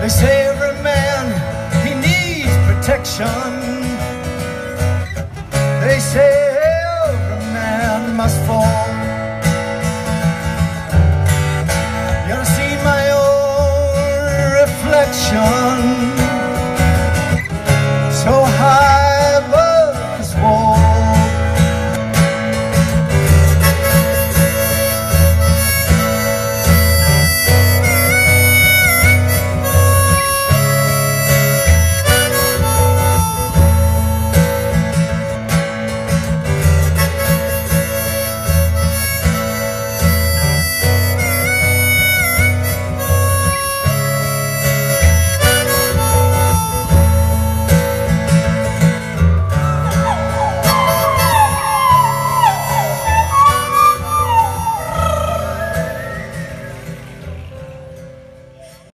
They say every man, he needs protection. They say every man must fall. You see my own reflection.